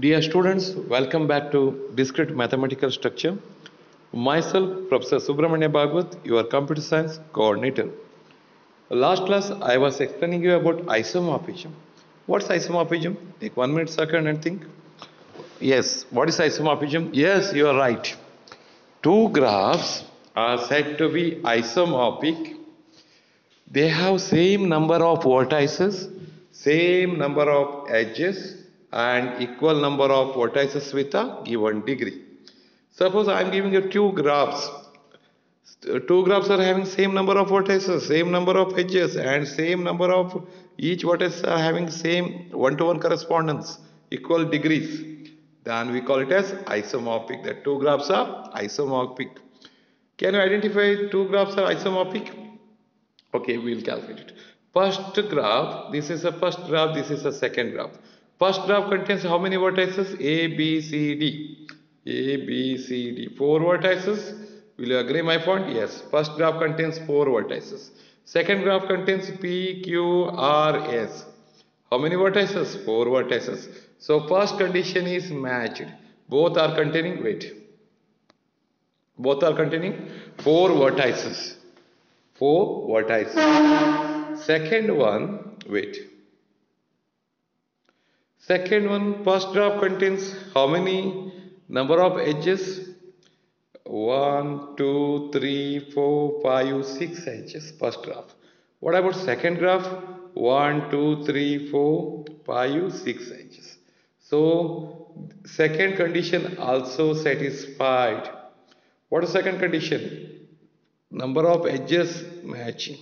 Dear students, welcome back to Discrete Mathematical Structure. Myself, Professor Subramanya Bhagwat, your computer science coordinator. Last class, I was explaining you about isomorphism. What's isomorphism? Take one minute second and think. Yes, what is isomorphism? Yes, you are right. Two graphs are said to be isomorphic. They have same number of vertices, same number of edges, and equal number of vertices with a given degree. Suppose I am giving you two graphs. Two graphs are having same number of vertices, same number of edges, and same number of each vertex are having same one-to-one correspondence, equal degrees. Then we call it as isomorphic. The two graphs are isomorphic. Can you identify two graphs are isomorphic? Okay, we will calculate it. First graph, this is a first graph, this is a second graph. First graph contains how many vertices? A, B, C, D. A, B, C, D. Four vertices. Will you agree my point? Yes. First graph contains four vertices. Second graph contains P, Q, R, S. How many vertices? Four vertices. So first condition is matched. Both are containing, wait. Both are containing four vertices. Four vertices. Second one, wait. Second one, first graph contains how many number of edges? 1, 2, 3, 4, 5, 6 edges first graph. What about second graph? 1, 2, 3, 4, 5, 6 edges. So second condition also satisfied. What is second condition? Number of edges matching.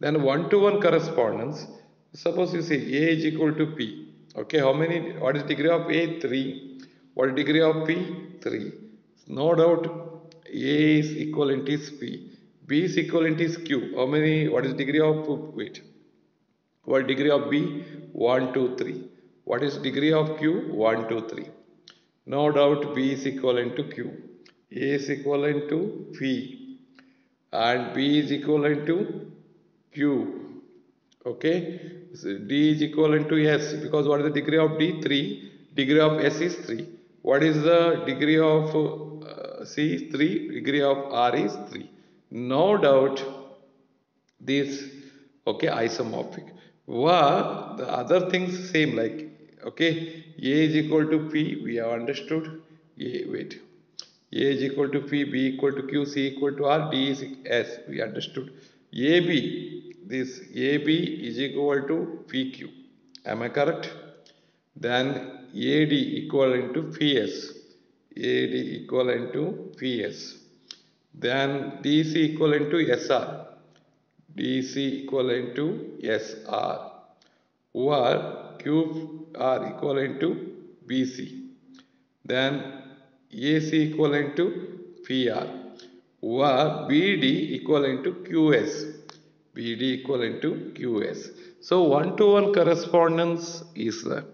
Then one to one correspondence. Suppose you say A is equal to P. Okay, how many? What is degree of A? 3. What is degree of P? 3. No doubt A is equivalent is P. B is equivalent is Q. How many? What is degree of wait? What degree of B? 1, 2, 3. What is degree of Q? 1, 2, 3. No doubt B is equivalent to Q. A is equivalent to P. And B is equivalent to Q. Okay. So D is equivalent to S because what is the degree of D? 3. Degree of S is 3. What is the degree of uh, C is 3. Degree of R is 3. No doubt this okay isomorphic. Well, the other things same like okay A is equal to P we have understood. A wait. A is equal to P, B equal to Q, C equal to R, D is S we understood. AB this AB is equal to PQ. Am I correct? Then AD equivalent to PS. AD equivalent to PS. Then DC equivalent to SR. DC equivalent to SR. Or QR equivalent to BC. Then AC equivalent to PR. Or BD equivalent to QS. BD equivalent to QS. So one to one correspondence is there.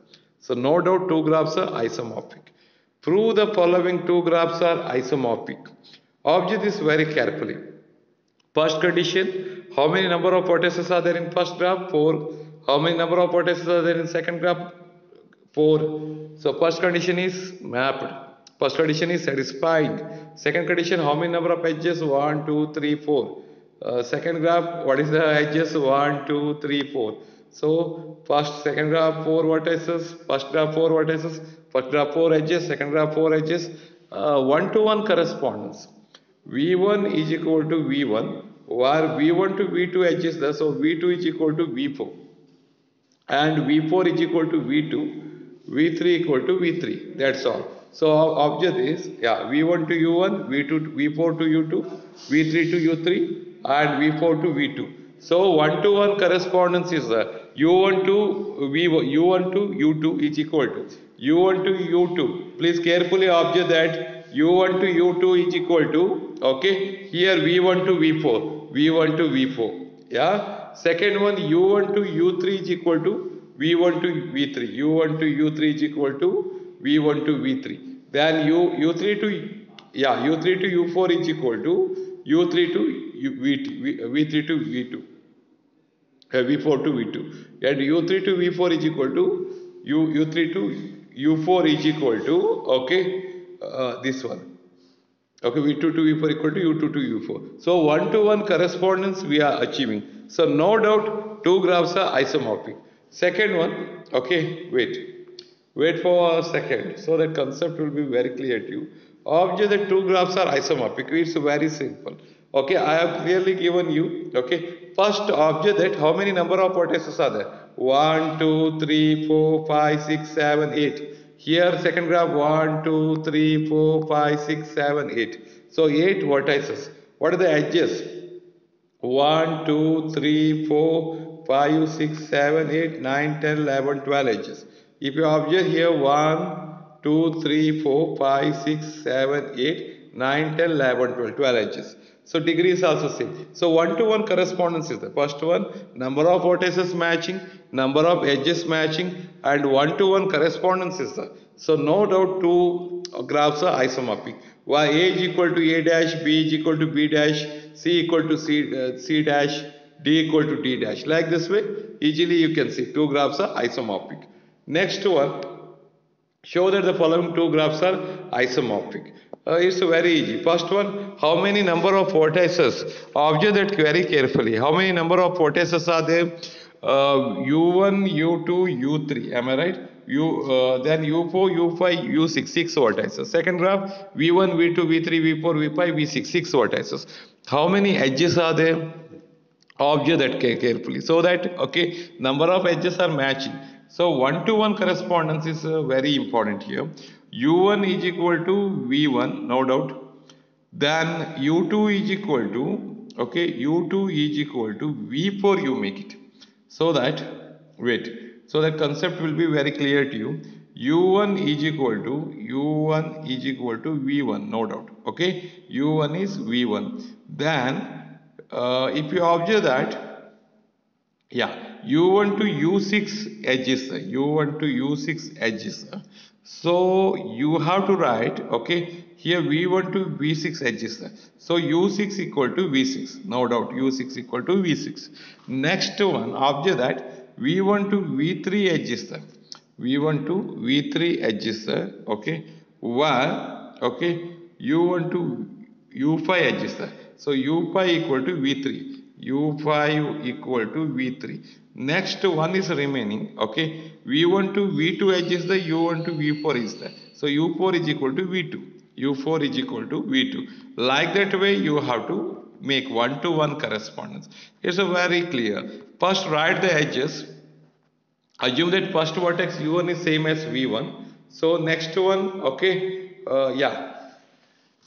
So no doubt two graphs are isomorphic. Prove the following two graphs are isomorphic. Observe this very carefully. First condition, how many number of vertices are there in first graph? 4. How many number of vertices are there in second graph? 4. So first condition is mapped. First condition is satisfying. Second condition, how many number of edges? 1, 2, 3, 4. Uh, second graph, what is the edges? 1, 2, 3, 4. So first, second graph, 4 vertices. First graph, 4 vertices. First graph, 4 edges. Second graph, 4 edges. Uh, one to one correspondence. V1 is equal to V1 where V1 to V2 edges there. So V2 is equal to V4 and V4 is equal to V2, V3 equal to V3. That's all. So object is yeah V1 to U1, V2 to V4 to U2, V3 to U3 and V4 to V2. So one to one correspondence is uh, U1 to V1, U1 to U2 is equal to U1 to U2. Please carefully observe that U1 to U2 is equal to okay here V1 to V4, V1 to V4. Yeah. Second one U1 to U3 is equal to V1 to V3. U1 to U3 is equal to V1 to V3. Then U U3 to yeah U3 to U4 is equal to U3 to V, V3 to V2. Uh, V4 to V2. And U3 to V4 is equal to U, U3 to u4 is equal to okay uh, this one. Okay v2 to v4 equal to u2 to u4 so one to one correspondence we are achieving. So no doubt two graphs are isomorphic. Second one okay wait. Wait for a second so that concept will be very clear to you. Observe that two graphs are isomorphic. It's very simple okay i have clearly given you okay first object that how many number of vertices are there? 1 2 3 4 5 6 7 8 here second graph 1 2 3 4 5 6 7 8 so 8 vertices. What are the edges? 1 2 3 4 5 6 7 8 9 10 11 12 edges. If you observe here 1 2 3 4 5 6 7 8 9 10 11 12 12 edges so degree is also same. So one to one correspondence is the first one. Number of vertices matching, number of edges matching, and one to one correspondence is the. So no doubt two graphs are isomorphic. Why A is equal to A dash, B is equal to B dash, C equal to C, uh, C dash, D equal to D dash. Like this way, easily you can see two graphs are isomorphic. Next one, show that the following two graphs are isomorphic. Uh, it's very easy. First one, how many number of vertices? Observe that very carefully. How many number of vertices are there? Uh, U1, U2, U3. Am I right? U, uh, then U4, U5, U6, 6 vertices. Second graph, V1, V2, V3, V4, V5, V6, 6 vertices. How many edges are there? Observe that carefully. So that, okay, number of edges are matching. So one to one correspondence is uh, very important here u1 is equal to v1 no doubt. Then u2 is equal to okay u2 is equal to v4 you make it. So that wait. So that concept will be very clear to you. U1 is equal to u1 is equal to v1 no doubt okay? U1 is v1 then uh, if you observe that yeah u1 to u6 edges u1 to u6 edges so you have to write, okay, here V1 to V6 edges. So U6 equal to V6, no doubt U6 equal to V6. Next one, observe that V1 to V3 edges. V1 to V3 edges, okay, while, okay, U1 to U5 edges. So U5 equal to V3. U5 equal to V3. Next one is remaining. Okay. V1 to V2 edge is the U1 to V4 is the. So U4 is equal to V2. U4 is equal to V2. Like that way you have to make one to one correspondence. It's a very clear. First write the edges. Assume that first vertex U1 is same as V1. So next one, okay, uh, yeah,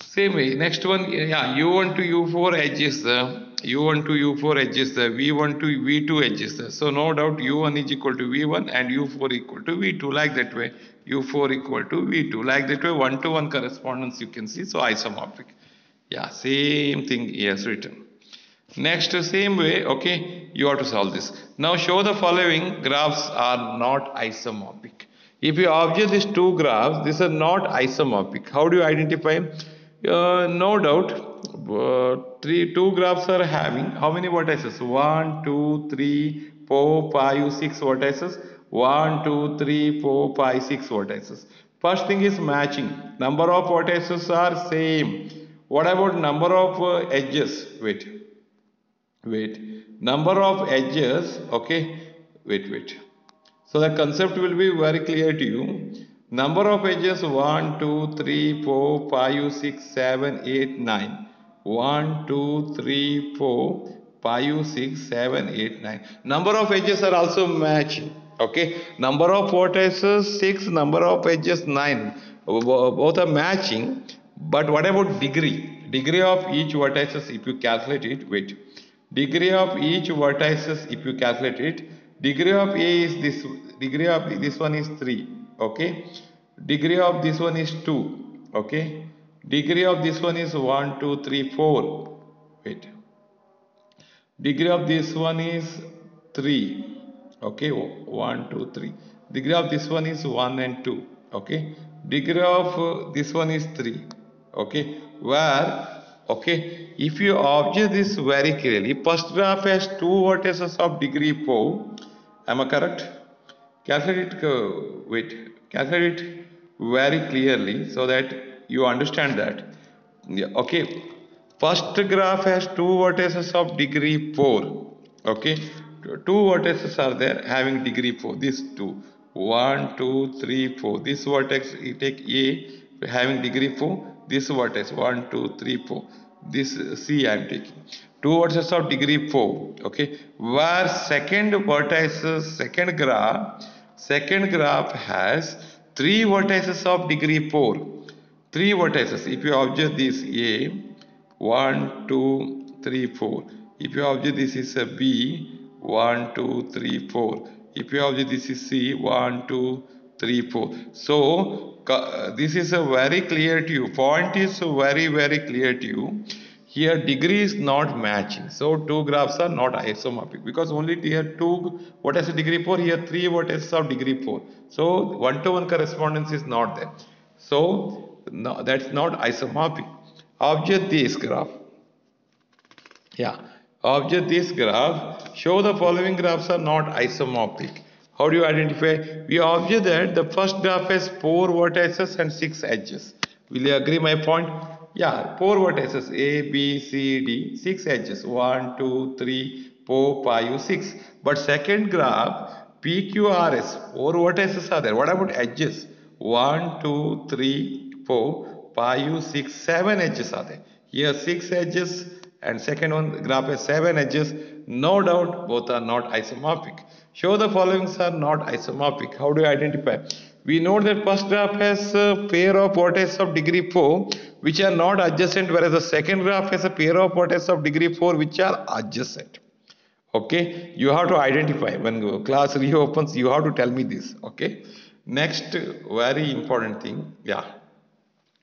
same way. Next one, yeah, U1 to U4 edges. Uh, u1 to u4 edges the v1 to v2 edges the so no doubt u1 is equal to v1 and u4 equal to v2 like that way u4 equal to v2 like that way one to one correspondence you can see so isomorphic yeah same thing he has written next same way okay you have to solve this now show the following graphs are not isomorphic if you observe these two graphs these are not isomorphic how do you identify uh, no doubt. Uh, three two graphs are having. How many vertices? One, two, three, four, five, six vertices. One, two, three, four, five, six vertices. First thing is matching. Number of vertices are same. What about number of uh, edges? Wait. Wait. Number of edges. Okay. Wait wait. So the concept will be very clear to you Number of edges 1, 2, 3, 4, 5, 6, 7, 8, 9. 1, 2, 3, 4, 5, 6, 7, 8, 9. Number of edges are also matching. Okay. Number of vertices 6, number of edges 9. Both are matching. But what about degree? Degree of each vertices if you calculate it. Wait. Degree of each vertices if you calculate it. Degree of A is this. Degree of this one is 3 okay? Degree of this one is 2 okay? Degree of this one is 1 2 3 4 wait. Degree of this one is 3 okay? 1 2 3 degree of this one is 1 and 2 okay? Degree of uh, this one is 3 okay? Where okay? If you observe this very clearly first graph has two vertices of degree 4 am i correct calculate it uh, wait. Calculate it very clearly so that you understand that. Yeah, okay. First graph has two vertices of degree 4 okay. Two vertices are there having degree 4 these two. 1 2 3 4 this vertex you take a having degree 4 this vertex 1 2 3 4 this c i am taking. Two vertices of degree 4 okay. Where second vertex second graph second graph has three vertices of degree 4 three vertices. If you observe this a 1 2 3 4 if you observe this is a b 1 2 3 4 if you observe this is c 1 2 3 4 so uh, this is a very clear to you. Point is very very clear to you here degree is not matching. So two graphs are not isomorphic because only here two what is degree 4 here three is of degree 4 so one to one correspondence is not there. So no, that's not isomorphic object this graph. Yeah. Object this graph. Show the following graphs are not isomorphic how do you identify? We observe that the first graph has four vertices and six edges. Will you agree my point yeah, four vertices A, B, C, D, six edges. One, two, three, four, five, six. But second graph, PQRS, four vertices are there. What about edges? One, two, three, four, five, six, seven edges are there. Here six edges and second one graph has seven edges. No doubt both are not isomorphic. Show the followings are not isomorphic. How do you identify? We know that first graph has a pair of vertices of degree 4 which are not adjacent whereas the second graph has a pair of vertices of degree 4 which are adjacent. Okay? You have to identify. When class reopens you have to tell me this. Okay? Next very important thing. Yeah.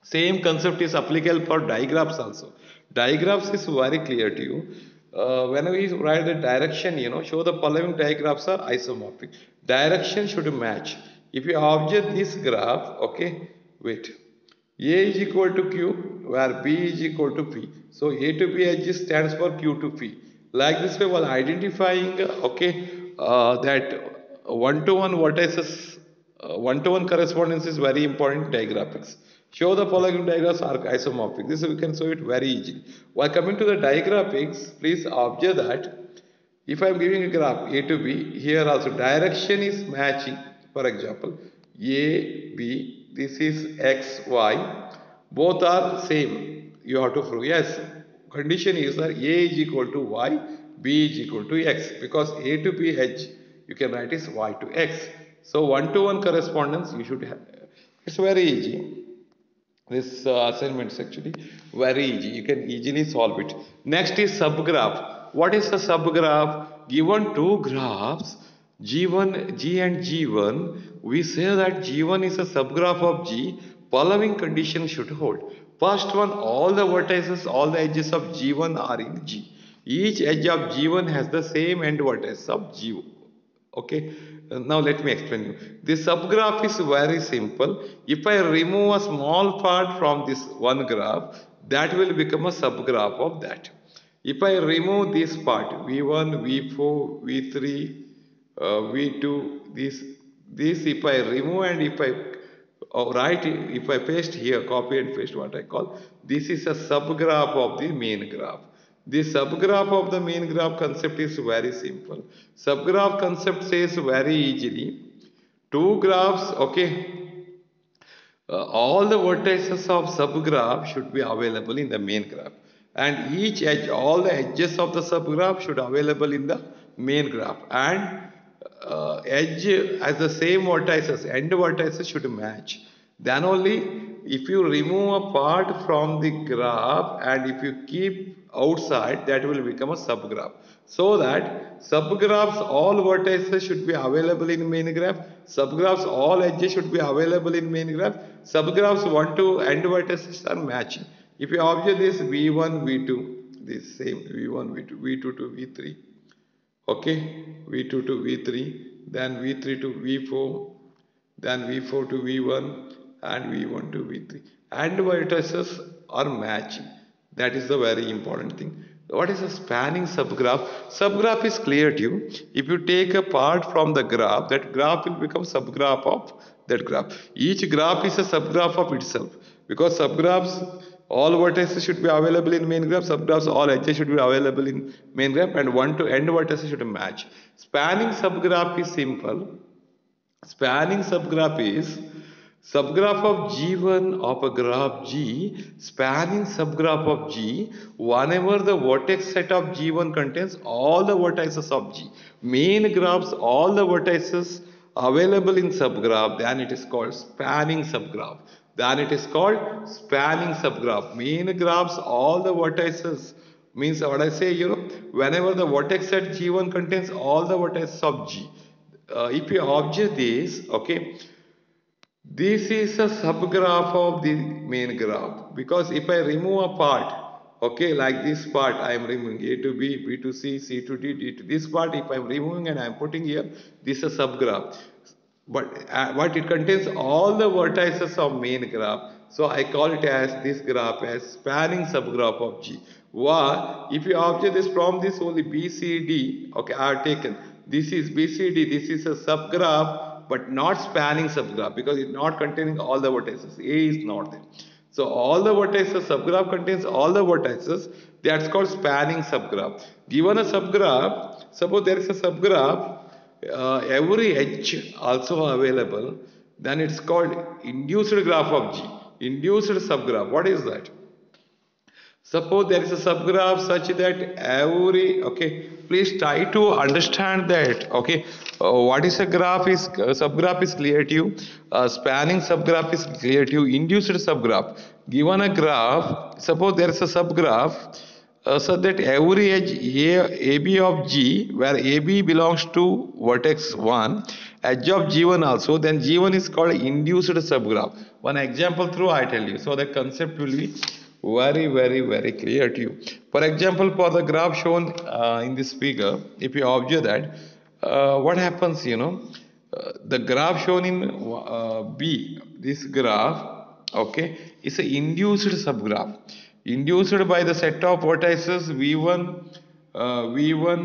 Same concept is applicable for digraphs also. Digraphs is very clear to you. Uh, when we write the direction you know show the following digraphs are isomorphic. Direction should match if you observe this graph okay wait a is equal to Q where B is equal to P. So A to P edge stands for Q to P. Like this way while identifying okay uh, that one to one vertices uh, one to one correspondence is very important in digraphs. Show the following diagrams are isomorphic. This we can show it very easily. While coming to the digraphs, please observe that if I am giving a graph A to B, here also direction is matching. For example, A, B, this is x y. Both are same. You have to prove yes condition is that a is equal to y b is equal to x. Because a to b h you can write is y to x. So one to one correspondence you should have it's very easy. This uh, assignment is actually very easy. You can easily solve it. Next is subgraph. What is the subgraph? Given two graphs G1, G and G1, we say that G1 is a subgraph of G, following condition should hold. First one, all the vertices, all the edges of G1 are in G. Each edge of G1 has the same end vertex of G1. Okay, now let me explain you. This subgraph is very simple. If I remove a small part from this one graph, that will become a subgraph of that. If I remove this part, V1, V4, V3, uh, V2 this this if I remove and if I uh, write if I paste here copy and paste what I call this is a subgraph of the main graph. The subgraph of the main graph concept is very simple. Subgraph concept says very easily two graphs okay? Uh, all the vertices of subgraph should be available in the main graph. And each edge all the edges of the subgraph should available in the main graph. And uh, edge has the same vertices, end vertices should match. Then only if you remove a part from the graph and if you keep outside that will become a subgraph. So that subgraphs all vertices should be available in main graph, subgraphs all edges should be available in main graph, subgraphs 1 to end vertices are matching. If you observe this V1, V2, this same V1, V2, V2 to V3 okay v2 to v3 then v3 to v4 then v4 to v1 and v1 to v3 and vertices are matching. That is the very important thing. What is a spanning subgraph? Subgraph is clear to you. If you take a part from the graph that graph will become subgraph of that graph. Each graph is a subgraph of itself because subgraphs all vertices should be available in main graph subgraphs all edges should be available in main graph and one to end vertices should match spanning subgraph is simple spanning subgraph is subgraph of G1 of a graph G spanning subgraph of G whenever the vertex set of G1 contains all the vertices of G. Main graphs all the vertices available in subgraph then it is called spanning subgraph. Then it is called spanning subgraph. Main graphs all the vertices means what I say you know whenever the vertex set G1 contains all the vertices of G. Uh, if you observe this okay this is a subgraph of the main graph because if I remove a part, okay, like this part I am removing A to B, B to C, C to D, D to this part if I am removing and I am putting here, this is a subgraph. But, uh, but it contains all the vertices of main graph. So I call it as this graph as spanning subgraph of G. Why? If you observe this from this only BCD, okay, have taken. This is BCD, this is a subgraph but not spanning subgraph because it's not containing all the vertices. A is not there. So all the vertices, subgraph contains all the vertices. That's called spanning subgraph. Given a subgraph, suppose there is a subgraph, uh, every edge also available, then it's called induced graph of G. Induced subgraph. What is that? Suppose there is a subgraph such that every, okay, please try to understand that, okay, uh, what is a graph is, uh, subgraph is clear to you, uh, spanning subgraph is clear to you, induced subgraph. Given a graph, suppose there is a subgraph, uh, so that every edge a, AB of G, where AB belongs to vertex 1, edge of G1 also, then G1 is called induced subgraph. One example through I tell you, so the concept will be very very very clear to you. For example for the graph shown uh, in this figure if you observe that uh, what happens you know uh, the graph shown in uh, b this graph okay is an induced subgraph induced by the set of vertices v1 v1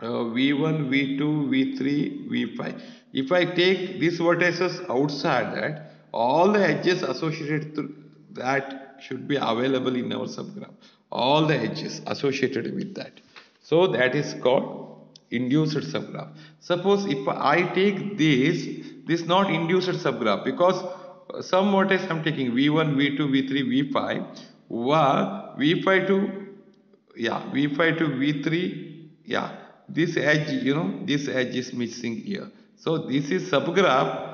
v1 v2 v3 v5 if i take these vertices outside that all the edges associated to that should be available in our subgraph. All the edges associated with that. So that is called induced subgraph. Suppose if I take this, this not induced subgraph because some vertex I am taking V1, V2, V3, V5, wa V5 to yeah V5 to V3 yeah this edge you know this edge is missing here. So this is subgraph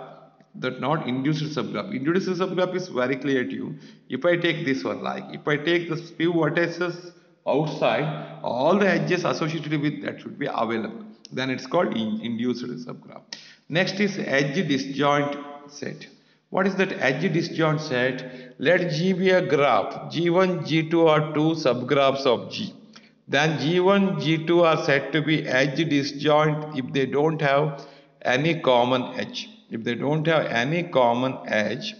that not induced subgraph. Induced subgraph is very clear to you. If I take this one like, if I take the few vertices outside, all the edges associated with that should be available. Then it's called in induced subgraph. Next is edge disjoint set. What is that edge disjoint set? Let G be a graph. G1, G2 are two subgraphs of G. Then G1, G2 are said to be edge disjoint if they don't have any common edge. If they don't have any common edge,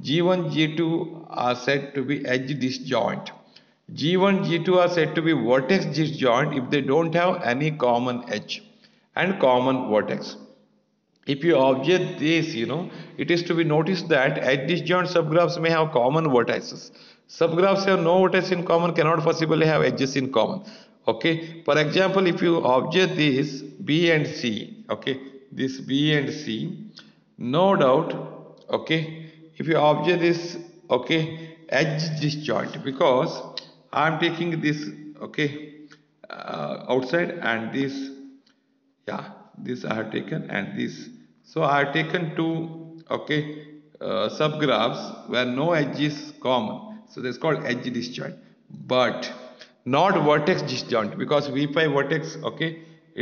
G1, G2 are said to be edge disjoint. G1, G2 are said to be vertex disjoint if they don't have any common edge and common vertex. If you observe this, you know, it is to be noticed that edge disjoint subgraphs may have common vertices. Subgraphs have no vertices in common, cannot possibly have edges in common. Okay, for example, if you observe this B and C, okay, this B and C no doubt okay if you observe this okay edge disjoint because I am taking this okay uh, outside and this yeah this I have taken and this so I have taken two okay uh, subgraphs where no edge is common so that's called edge disjoint but not vertex disjoint because v5 vertex okay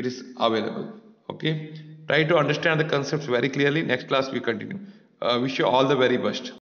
it is available okay Try to understand the concepts very clearly. Next class we continue. Uh, wish you all the very best.